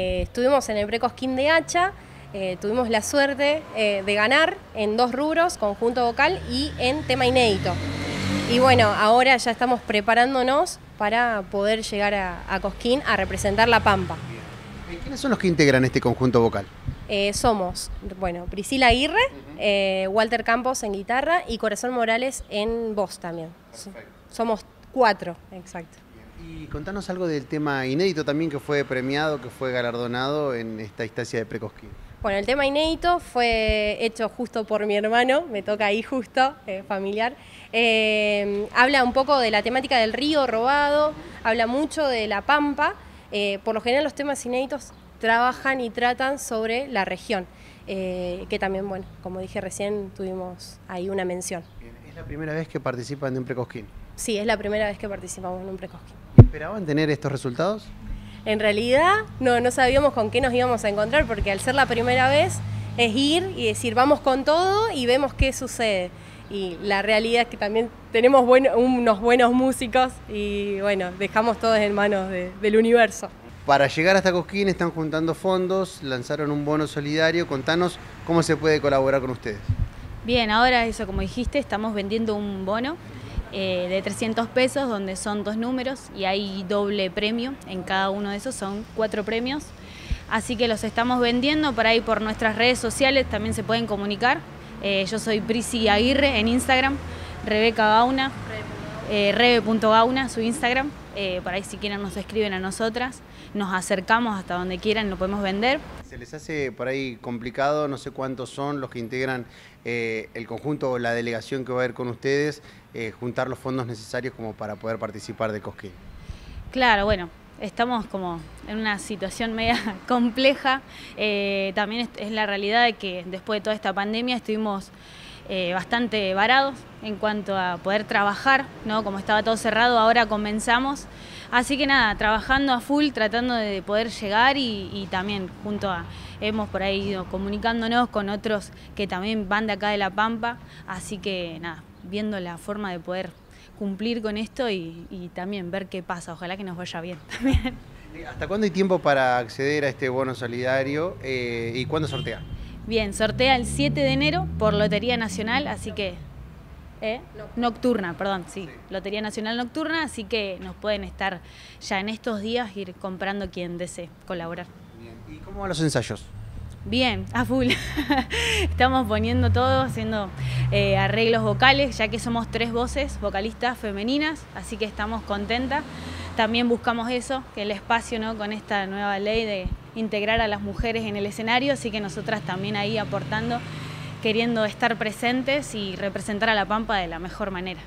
Eh, estuvimos en el Precosquín de Hacha, eh, tuvimos la suerte eh, de ganar en dos rubros, conjunto vocal y en tema inédito. Y bueno, ahora ya estamos preparándonos para poder llegar a, Cosquín a representar La Pampa. ¿Quiénes son los que integran este conjunto vocal? somos, bueno, Priscila Aguirre, Walter Campos en guitarra y Corazón Morales en voz también. Somos cuatro, exacto. Y contanos algo del tema inédito también que fue premiado, que fue galardonado en esta instancia de Precosquín. Bueno, el tema inédito fue hecho justo por mi hermano, me toca ahí justo, eh, familiar. Eh, habla un poco de la temática del río robado, habla mucho de la pampa. Eh, por lo general los temas inéditos trabajan y tratan sobre la región, que también, bueno, como dije recién, tuvimos ahí una mención. ¿Es la primera vez que participan de un Precosquín? Sí, es la primera vez que participamos en un Precosquín. ¿Esperaban tener estos resultados? En realidad no, no sabíamos con qué nos íbamos a encontrar porque al ser la primera vez es ir y decir vamos con todo y vemos qué sucede. Y la realidad es que también tenemos unos buenos músicos y bueno, dejamos todos en manos del universo. Para llegar hasta Cosquín están juntando fondos, lanzaron un bono solidario. Contanos cómo se puede colaborar con ustedes. Bien, ahora eso como dijiste, estamos vendiendo un bono eh, de 300 pesos, donde son dos números y hay doble premio en cada uno de esos, son cuatro premios. Así que los estamos vendiendo por ahí por nuestras redes sociales, también se pueden comunicar. Eh, yo soy Prisi Aguirre en Instagram, Rebeca Gauna, eh, rebe.gauna, su Instagram. por ahí si quieren nos escriben a nosotras, nos acercamos hasta donde quieran, lo podemos vender. ¿Se les hace por ahí complicado? No sé cuántos son los que integran el conjunto o la delegación que va a ir con ustedes. Eh, juntar los fondos necesarios como para poder participar de Cosquín. Claro, bueno, estamos como en una situación media compleja. Eh, también es, la realidad de que después de toda esta pandemia estuvimos eh, bastante varados en cuanto a poder trabajar, ¿no? Como estaba todo cerrado, ahora comenzamos. Así que nada, trabajando a full, tratando de poder llegar y, también junto a, hemos por ahí ido comunicándonos con otros que también van de acá de La Pampa. Así que nada, viendo la forma de poder cumplir con esto y, también ver qué pasa. Ojalá que nos vaya bien también. ¿Hasta cuándo hay tiempo para acceder a este bono solidario eh, y cuándo sortea? Bien, sortea el 7 de enero por Lotería Nacional, así que... ¿eh? Nocturna, perdón, sí, Lotería Nacional Nocturna, así que nos pueden estar ya en estos días ir comprando quien desee colaborar. ¿Y cómo van los ensayos? Bien, a full. Estamos poniendo todo, haciendo eh, arreglos vocales, ya que somos tres voces vocalistas femeninas, así que estamos contentas. También buscamos eso, que el espacio ¿no? con esta nueva ley de integrar a las mujeres en el escenario, así que nosotras también ahí aportando, queriendo estar presentes y representar a La Pampa de la mejor manera.